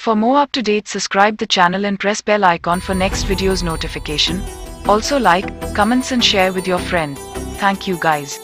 For more up-to-date subscribe the channel and press bell icon for next videos notification. Also like, comments and share with your friend. Thank you guys.